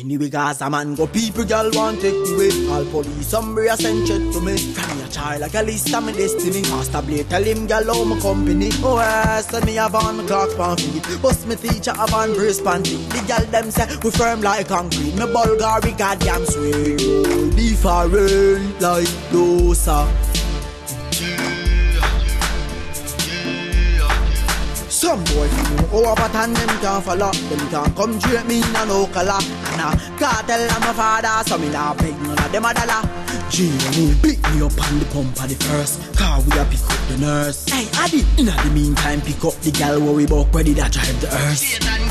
Anyway, a man go people, girl want take the way. All police, somebody a send check to me. From a child, like a list of my destiny. Master Blade, tell him, girl, how my company. Oh, yes, send me a van, my Clarks pan feet. Bust me teacher, a van, brace panty. The girl, them say, we firm like concrete. Me Bulgari, goddamn sweet. Different like dosa. Some boy feel over oh, and them can't follow. Them can't come drape me in a no color And I can't tell them my father So me not beg none of them a dollar. Jamie, pick me up on the pump of the first. Car we a pick up the nurse. Hey Addy, in the meantime pick up the gal Worry about ready that drive the earth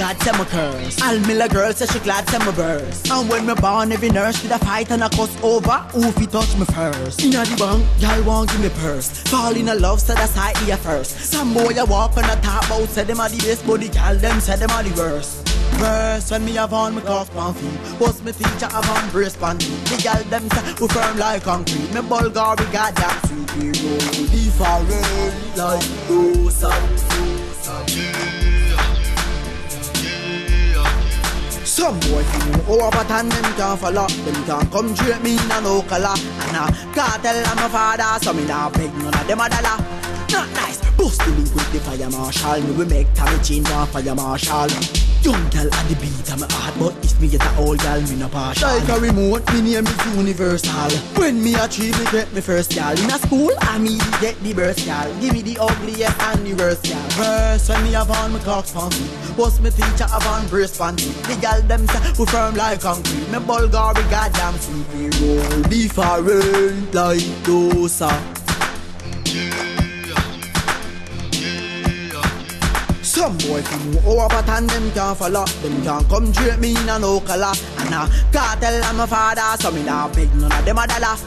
God tell my curse. All Miller girl say she glad tell my verse. And when me born every nurse did a fight and a cuss over Who fi touch me first. Inna the bank, y'all want give me purse. Fall in a love so that's how here first. Some boy a walk on a top out say them a the best But the gal them say them a the worst. Verse when me have on my Clarks pan feet. Bust me teacher have on brace panty The gal them say we firm like concrete. Me Bulgari goddamn sweet We roll different like dosa Some boy feel over and them can't follow Them can't come drape me in a no color. And I can't tell them my father So me not beg none of them a dollar Not nice. Bust the link with the fire marshal. Me we make Tommy change one fire marshal. Young girl at the beat of my heart But if me get a old girl me no partial. Like a remote me name is universal. When me achieve me get me first girl In a school I me get the birth girl Give me the ugliest and the worst girl Verse when me have on my Clarks feet Bust me teacher have on brace panty The girl them say we firm like concrete. Me Bulgari goddamn We roll different like dosa Some boy feel over and them can't follow Them can't come drape me in a no color And I can't tell them my father So me not beg none of them a dollar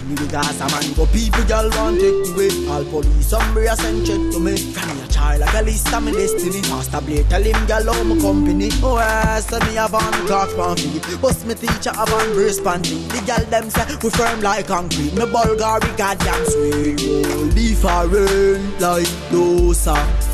Anyway, guys, a man go people, girl want take the way. All police, somebody a send check to me. Like of my destiny. Master Blade, tell him, girl, how my company. Oh, yes, send me a van, Clarks pan feet. Bust me teacher, a van, brace panty. The girl them say, we firm like concrete. Me Bulgari, goddamn sweet. Roll different like dosa.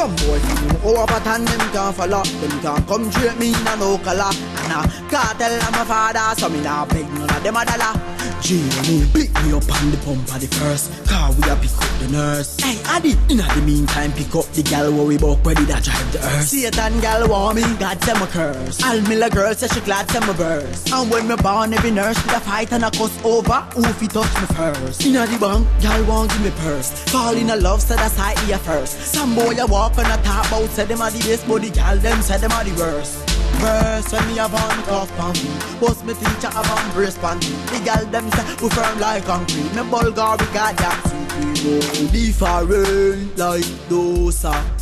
Some boy feel over and them can't follow. Them can't come drape me in a no color. And I can't tell them my father So me not beg none of them a dollar. Jamie, pick me up on the pump of the first Car we a pick up the nurse. Hey Addy, in the meantime pick up the gal Worry about ready that drive the earth Satan gal want me, God tell my curse. All Miller girl say she glad tell my verse. And when me born every nurse did a fight and a cuss over Who fi touch me first? Inna the bank, gal want give me purse. Fall in a love so that's how here first. Some boy a walk on a top out say them a the best But the gal them say them a the worst. Verse when me have on Clarks pan feet Bust me teacher have on brace panty The gal them say we firm like concrete. Me Bulgari goddamn sweet We roll different like dosa